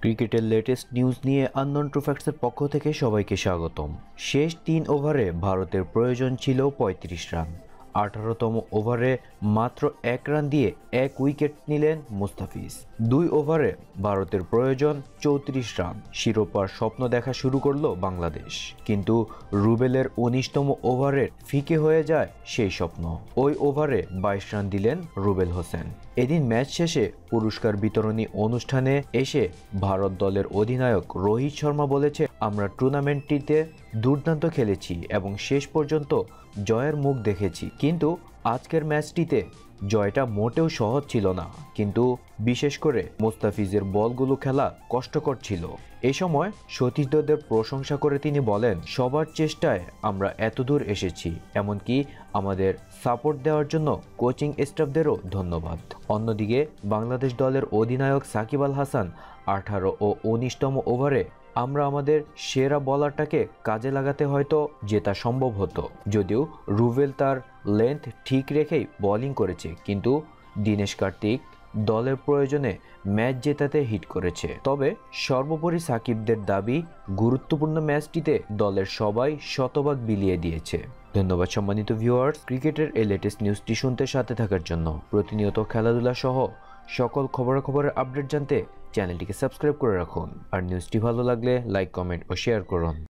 ক্রিকেটের latest news নিয়ে আন্দন ট্রুফ্যাক্টসের পক্ষ থেকে সবাইকে স্বাগতম। শেষ তিন ওভারে ভারতের প্রয়োজন ছিল পঁয়ত্রিশ রান। আঠারোতম ওভারে মাত্র এক রান দিয়ে এক উইকেট নিলেন মুস্তাফিজ। দুই ওভারে ভারতের প্রয়োজন চৌত্রিশ রান। শিরোপার স্বপ্ন দেখা শুরু করল বাংলাদেশ। কিন্তু রুবেলের উনিশতম ওভারে ফিকে হয়ে যায় সেই স্বপ্ন। ওই ওভারে বাইশ রান দিলেন রুবেল হোসেন। এদিন ম্যাচ শেষে পুরস্কার বিতরণী অনুষ্ঠানে এসে ভারত দলের অধিনায়ক রোহিত শর্মা বলেছে, আমরা টুর্নামেন্টটিতে দুর্দান্ত খেলেছি এবং শেষ পর্যন্ত জয়ের মুখ দেখেছি। কিন্তু আজকের ম্যাচটিতে জয়টা মোটেও সহজ ছিল না। কিন্তু বিশেষ করে মোস্তাফিজের বলগুলো খেলা কষ্টকর ছিল। এ সময় সতীর্থদের প্রশংসা করে তিনি বলেন, সবার চেষ্টায় আমরা এতদূর এসেছি। এমনকি আমাদের সাপোর্ট দেওয়ার জন্য কোচিং স্টাফদেরও ধন্যবাদ। অন্যদিকে বাংলাদেশ দলের অধিনায়ক সাকিব আল হাসান আঠারো ও উনিশতম ওভারে আমরা আমাদের সেরা বলারটাকে কাজে লাগাতে হয়তো জেতা সম্ভব হতো। যদিও রুভেল তার লেন্থ ঠিক রেখেই বোলিং করেছে, কিন্তু দীনেশ কার্তিক দলের প্রয়োজনে ম্যাচ জেতাতে হিট করেছে। তবে সর্বোপরি সাকিবদের দাবি, গুরুত্বপূর্ণ ম্যাচটিতে দলের সবাই শতভাগ বিলিয়ে দিয়েছে। ধন্যবাদ সম্মানিত ভিউয়ার্স, ক্রিকেটের এই লেটেস্ট নিউজটি শুনতে সাথে থাকার জন্য। প্রতিনিয়ত খেলাধুলা সহ সকল খবরাখবরের আপডেট জানতে চ্যানেলটিকে সাবস্ক্রাইব করে রাখুন। আর নিউজটি ভালো লাগলে লাইক কমেন্ট ও শেয়ার করুন।